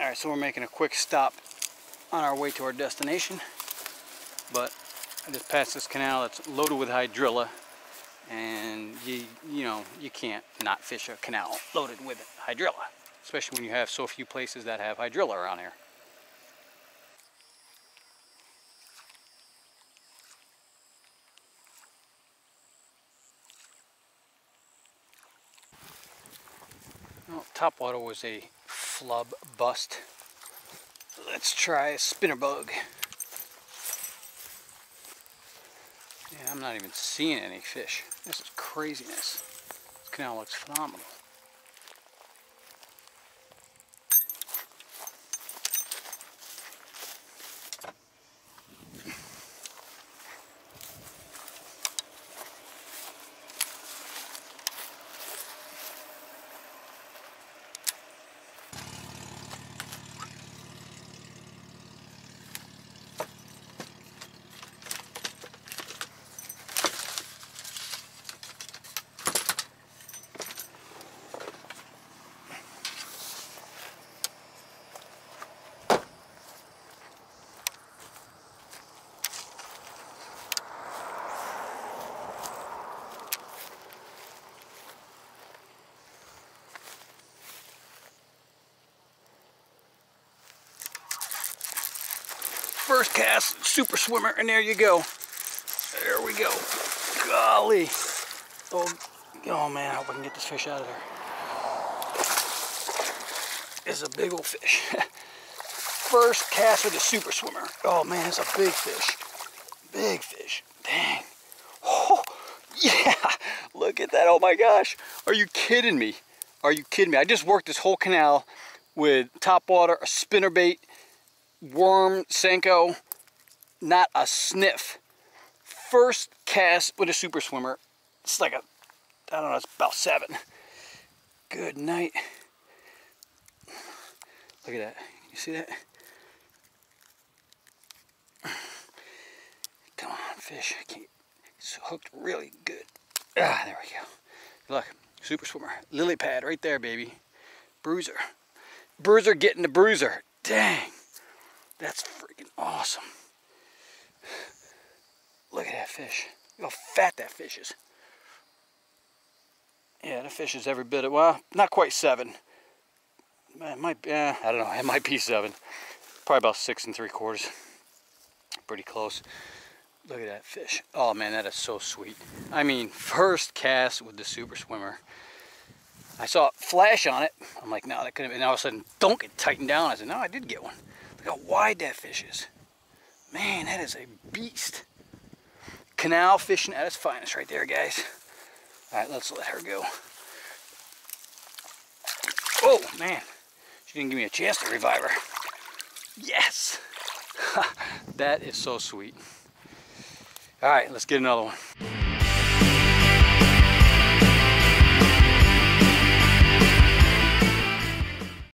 All right, so we're making a quick stop on our way to our destination. But I just passed this canal that's loaded with hydrilla. And you, you know, you can't not fish a canal loaded with hydrilla. Especially when you have so few places that have hydrilla around here. Well, Topwater was a flub bust. Let's try a spinner bug. Yeah, I'm not even seeing any fish. This is craziness. This canal looks phenomenal. First cast, super swimmer, and there you go. There we go. Golly. Oh, oh man, I hope I can get this fish out of there. It's a big old fish. First cast with a super swimmer. Oh man, it's a big fish. Big fish. Dang. Oh, yeah. Look at that. Oh my gosh. Are you kidding me? Are you kidding me? I just worked this whole canal with top water, a spinner bait, worm, Senko, not a sniff. First cast with a super swimmer. It's like a, I don't know, it's about seven. Good night. Look at that. You see that? Come on, fish. I can't. It's hooked really good. Ah, there we go. Look, super swimmer. Lily pad right there, baby. Bruiser. Bruiser getting the bruiser. Dang. That's freaking awesome. Look at that fish. Look how fat that fish is. Yeah, the fish is every bit of, well, not quite seven. It might be, eh, I don't know, it might be seven. Probably about six and three quarters. Pretty close. Look at that fish. Oh man, that is so sweet. I mean, first cast with the super swimmer. I saw it flash on it. I'm like, no, that couldn't have been. And all of a sudden, don't get tightened down. I said, no, I did get one. Look how wide that fish is. Man, that is a beast. Canal fishing at its finest right there, guys. All right, let's let her go. Oh, man. She didn't give me a chance to revive her. Yes. that is so sweet. All right, let's get another one.